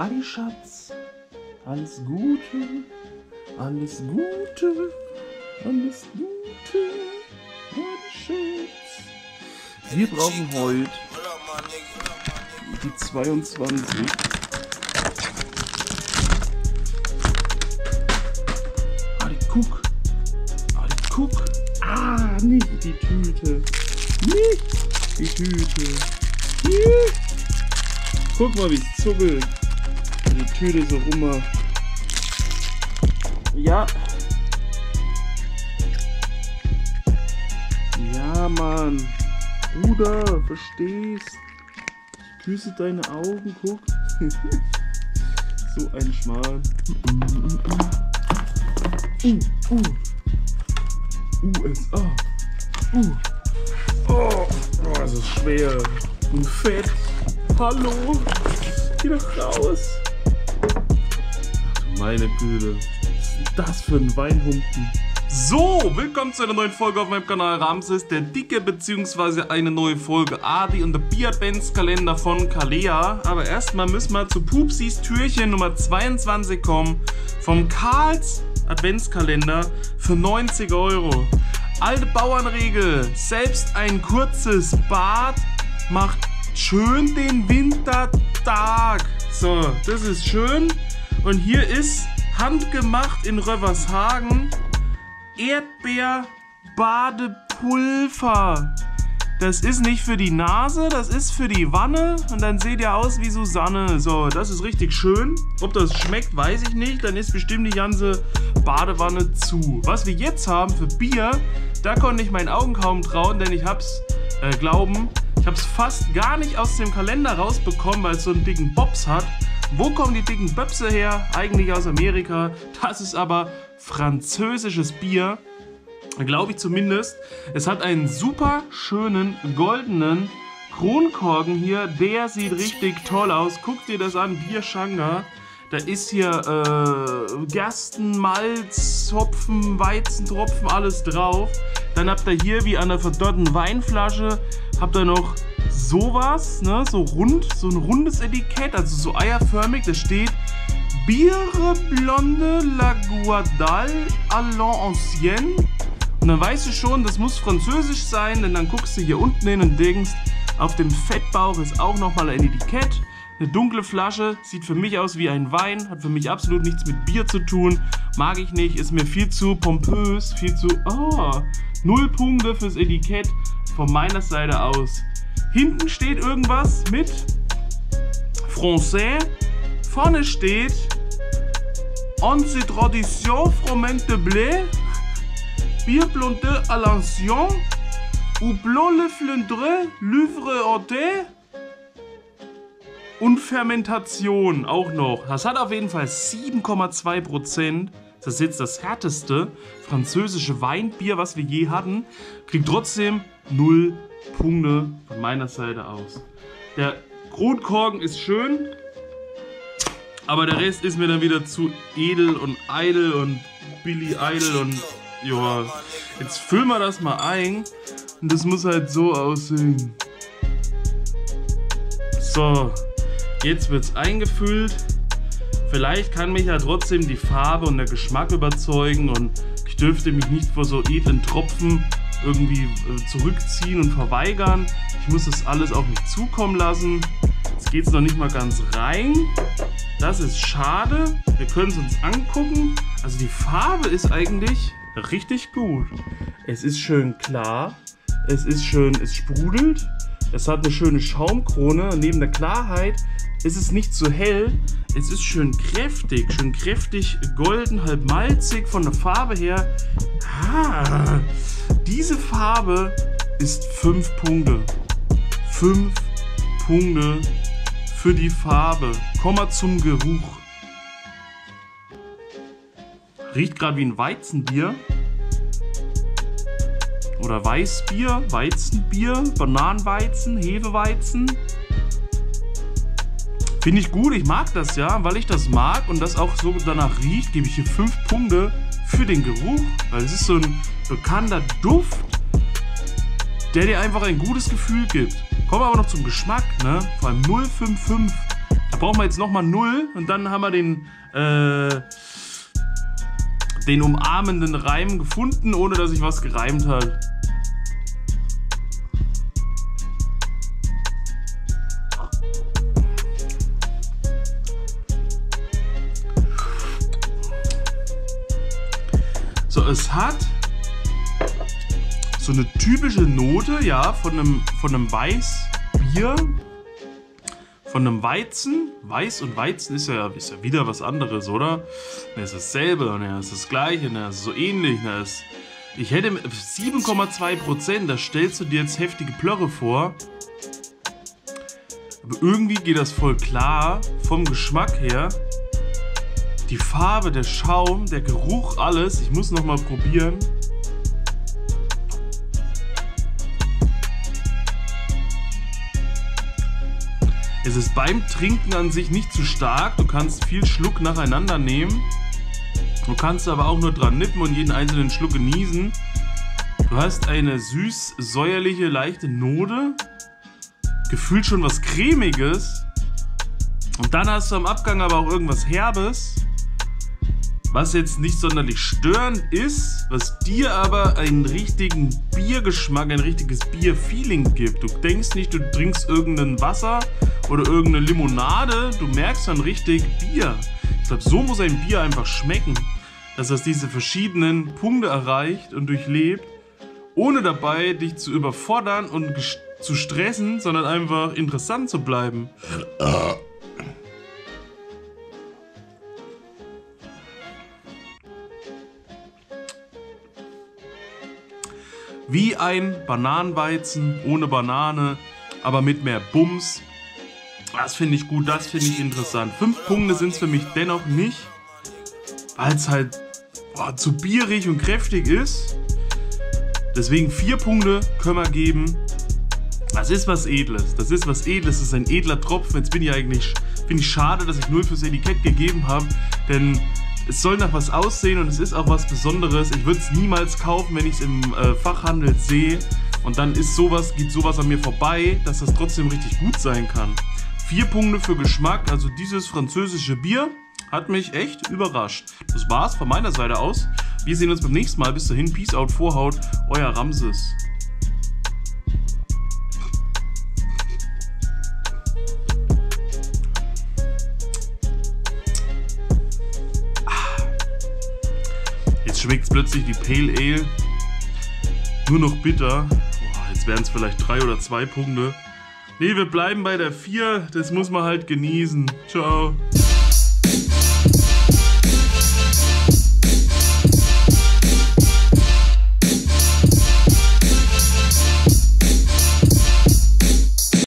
Adi Schatz, alles Gute, alles Gute, alles Gute, Adi Schatz. Wir brauchen heute die 22. Adi, guck. Adi, guck. Ah, nicht die Tüte. Nicht die Tüte. Guck mal, wie es zuckelt. Tüte so rum. Ja. Ja, Mann. Bruder, verstehst? Ich küsse deine Augen, guck. so ein Schmarrn. Uh, uh. USA. Uh. Oh, oh, das ist schwer. Und fett. Hallo. Geh doch raus. Ach, meine Güte. Was ist das für ein Weinhumpen? So, willkommen zu einer neuen Folge auf meinem Kanal Ramses, der Dicke, beziehungsweise eine neue Folge Adi und der Bier-Adventskalender von Kalea. Aber erstmal müssen wir zu Pupsis Türchen Nummer 22 kommen, vom Karls Adventskalender für 90 Euro. Alte Bauernregel, selbst ein kurzes Bad macht schön den Wintertag. So, das ist schön. Und hier ist handgemacht in Rövershagen Erdbeer-Badepulver. Das ist nicht für die Nase, das ist für die Wanne und dann seht ihr aus wie Susanne. So, das ist richtig schön. Ob das schmeckt, weiß ich nicht. Dann ist bestimmt die ganze Badewanne zu. Was wir jetzt haben für Bier, da konnte ich meinen Augen kaum trauen, denn ich hab's äh, glauben, ich hab's fast gar nicht aus dem Kalender rausbekommen, weil es so einen dicken Bobs hat. Wo kommen die dicken Böpse her? Eigentlich aus Amerika. Das ist aber französisches Bier. Glaube ich zumindest. Es hat einen super schönen goldenen Kronkorken hier. Der sieht richtig toll aus. Guckt dir das an. Bier Shanga. Da ist hier äh, Gersten, Malz, Hopfen, Weizentropfen, alles drauf. Dann habt ihr hier wie an der verdorrten Weinflasche, habt ihr noch sowas, ne, so rund, so ein rundes Etikett, also so eierförmig. Da steht Biere Blonde La Guadal à l'Ancienne. Und dann weißt du schon, das muss französisch sein, denn dann guckst du hier unten hin und denkst, auf dem Fettbauch ist auch nochmal ein Etikett. Eine dunkle Flasche, sieht für mich aus wie ein Wein, hat für mich absolut nichts mit Bier zu tun. Mag ich nicht, ist mir viel zu pompös, viel zu... Oh, null Punkte fürs Etikett von meiner Seite aus. Hinten steht irgendwas mit Français. Vorne steht Onze Tradition Froment de Blé, Bier Blonde à l'ancien, Houblon le Flindre, Livre Orte und Fermentation auch noch. Das hat auf jeden Fall 7,2 Prozent. Das ist jetzt das härteste französische Weinbier, was wir je hatten. Kriegt trotzdem 0 Punkte von meiner Seite aus. Der Kronkorken ist schön, aber der Rest ist mir dann wieder zu edel und eitel und Billy Idol und ja, jetzt füllen wir das mal ein und das muss halt so aussehen. So, jetzt wird es eingefüllt. Vielleicht kann mich ja trotzdem die Farbe und der Geschmack überzeugen und ich dürfte mich nicht vor so edlen Tropfen irgendwie äh, zurückziehen und verweigern. Ich muss das alles auf mich zukommen lassen. Jetzt geht es noch nicht mal ganz rein. Das ist schade. Wir können es uns angucken. Also die Farbe ist eigentlich richtig gut. Es ist schön klar. Es ist schön, es sprudelt. Es hat eine schöne Schaumkrone. Neben der Klarheit ist es nicht zu hell. Es ist schön kräftig, schön kräftig golden, halb malzig von der Farbe her. Ah, diese Farbe ist 5 Punkte. 5 Punkte für die Farbe. Komm mal zum Geruch. Riecht gerade wie ein Weizenbier. Oder Weißbier, Weizenbier, Bananenweizen, Hefeweizen. Finde ich gut, ich mag das ja. Weil ich das mag und das auch so danach riecht, gebe ich hier 5 Punkte für den Geruch. Weil es ist so ein bekannter Duft, der dir einfach ein gutes Gefühl gibt. Kommen wir aber noch zum Geschmack, ne? Vor allem 055 Da brauchen wir jetzt nochmal 0 und dann haben wir den, äh, den umarmenden Reim gefunden, ohne dass sich was gereimt hat. Es hat so eine typische Note, ja, von einem, von einem Weißbier, von einem Weizen. Weiß und Weizen ist ja, ist ja wieder was anderes, oder? Ne, ist dasselbe, ne, ist das gleiche, ne, ist so ähnlich, ist, ich hätte 7,2 Prozent, da stellst du dir jetzt heftige Plörre vor. Aber irgendwie geht das voll klar vom Geschmack her. Die Farbe, der Schaum, der Geruch, alles. Ich muss noch mal probieren. Es ist beim Trinken an sich nicht zu stark. Du kannst viel Schluck nacheinander nehmen. Du kannst aber auch nur dran nippen und jeden einzelnen Schluck genießen. Du hast eine süß-säuerliche, leichte Note. Gefühlt schon was Cremiges. Und dann hast du am Abgang aber auch irgendwas Herbes was jetzt nicht sonderlich störend ist, was dir aber einen richtigen Biergeschmack, ein richtiges Bierfeeling gibt. Du denkst nicht, du trinkst irgendein Wasser oder irgendeine Limonade, du merkst dann richtig Bier. Ich glaube, so muss ein Bier einfach schmecken, dass es diese verschiedenen Punkte erreicht und durchlebt, ohne dabei dich zu überfordern und zu stressen, sondern einfach interessant zu bleiben. Wie ein Bananenweizen ohne Banane, aber mit mehr Bums. Das finde ich gut, das finde ich interessant. Fünf Punkte sind es für mich dennoch nicht, weil es halt boah, zu bierig und kräftig ist. Deswegen vier Punkte können wir geben. Das ist was Edles. Das ist was Edles. Das ist ein edler Tropfen. Jetzt bin ich eigentlich, finde ich schade, dass ich null fürs Etikett gegeben habe, denn es soll nach was aussehen und es ist auch was Besonderes. Ich würde es niemals kaufen, wenn ich es im äh, Fachhandel sehe. Und dann ist sowas, geht sowas an mir vorbei, dass das trotzdem richtig gut sein kann. Vier Punkte für Geschmack, also dieses französische Bier hat mich echt überrascht. Das war's von meiner Seite aus. Wir sehen uns beim nächsten Mal. Bis dahin, Peace out, Vorhaut, euer Ramses. Schmeckt plötzlich die Pale Ale nur noch bitter. Boah, jetzt wären es vielleicht drei oder zwei Punkte. Nee, wir bleiben bei der 4. Das muss man halt genießen. Ciao.